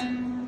うん